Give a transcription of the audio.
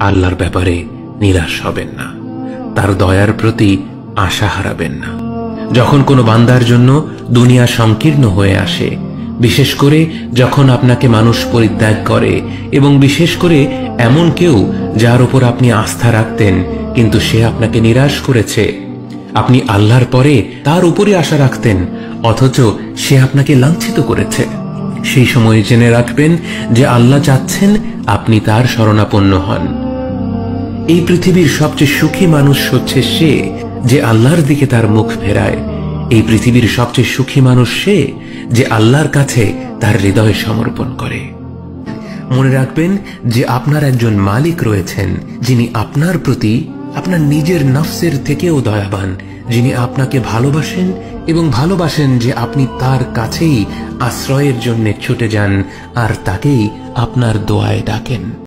আল্লাহর ব্যাপারে নিরাশ হবেন না। তার দয়ার প্রতি আশা হারাবেন না। যখন কোনো বান্দার জন্য দুনিয়া সংকীর্ণ হয়ে আসে, বিশেষ করে যখন আপনাকে মানুষ পরিত্যাগ করে এবং বিশেষ করে এমন কেউ যার উপর আপনি আস্থা রাখতেন, কিন্তু সে আপনাকে নিরাশ করেছে, আপনি আল্লাহর পরে তার উপরে আশা রাখতেন, অথচ সে আপনাকে লাঞ্ছিত করেছে। সেই সময় জেনে রাখবেন যে আল্লাহ চাচ্ছেন আপনি তার শরণাপন্ন হন। এই পৃথিবীর সবচেয়ে সুখী মানুষ হচ্ছে সে যে আল্লাহর দিকে তার মুখ ফেরায়। এই পৃথিবীর সবচেয়ে সুখী মানুষ সে যে আল্লাহর কাছে তার হৃদয় সমর্পণ করে। মনে রাখবেন যে আপনার একজন মালিক রয়েছেন, যিনি আপনার প্রতি আপনার নিজের নফসের থেকেও দয়াবান, যিনি আপনাকে ভালোবাসেন এবং ভালোবাসেন যে আপনি তার কাছেই আশ্রয়ের জন্য ছুটে যান আর তাকেই আপনার দোয়ায় ডাকেন।